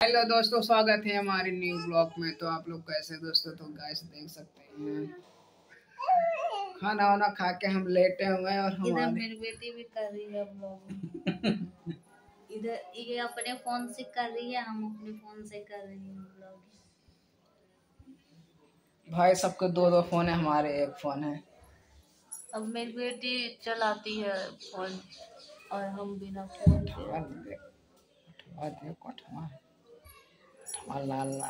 Hello दोस्तों स्वागत है हमारे न्यू ब्लॉग में। तो आप लोग कैसे दोस्तों? तो गैस देख सकते हैं। खाना वाना खा के हम लेटे हुए हैं और इधर हमारे मेरी बेटी भी कर रही है ब्लॉग इधर ये अपने फ़ोन से कर रही है हम अपने फ़ोन से कर रहे हैं ब्लॉग भाई सबके दो दो फ़ोन है हमारे एक फ़ोन है। अब मेरी बेटी चलाती है फ़ोन और हम बिना फ़ोन के लाल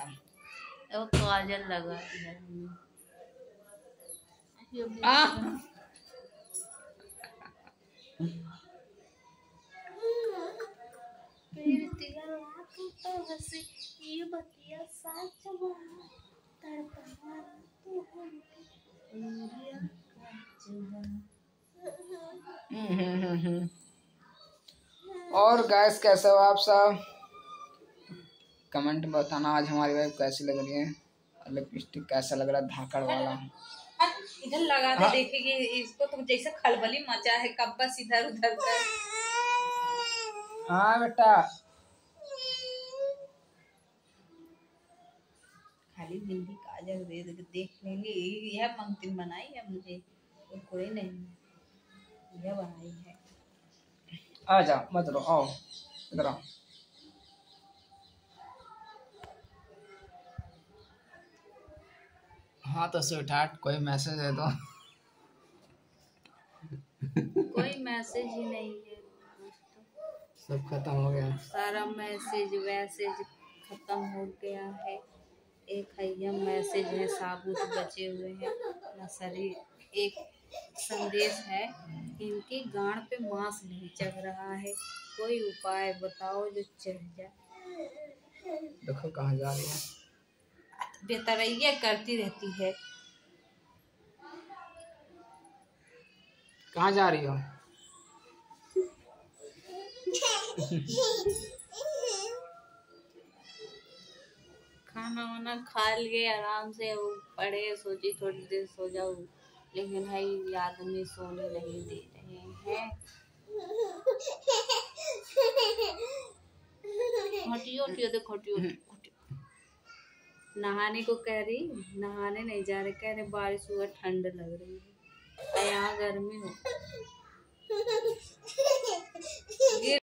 अब काजल लगा है आ! तो हँसी ये बतिया सच बना तड़पना तू हम्म, हम्म, हम्म। और गैस कैसे हो आप सब? कमेंट में बताना आज हमारी वाइफ कैसी लग रही है? लिपस्टिक कैसा लग रहा है? धाकड़ वाला। इधर लगा दे हाँ। देखेंगे इसको तो जैसे खलबली मचा है कब बस इधर उधर कर हाँ बेटा। खाली बिंदी काजल दे दे देख लेंगे। यह मंगतिन बनाई है मुझे और कोई नहीं। यह बनाई है। आ जाओ मत रो आओ इधर आओ। हाँ तो स्वीट कोई मैसेज है तो कोई मैसेज ही नहीं है। सब खत्म हो गया। सारा मैसेज वैसेज खत्म हो गया है। एक हैया मैसेज है साबुत बचे हुए हैं। नर्सरी एक संदेश है इनकी गांड पे मांस नहीं चढ़ रहा है। कोई उपाय बताओ जो चढ़ जाए। देखो कहाँ जा रही है। बेतरैया करती रहती है। कहाँ जा रही हो? खाना वाना खा लिए आराम से वो पड़े सोची थोड़ी देर सो जाओ लेकिन भाई आदमी सोने नहीं दे रहे हैं। हटियो हटियो देखो। नहाने को कह रही नहाने नहीं जा रहे कह रहे बारिश हुआ ठंड लग रही है। यहाँ गर्मी हो।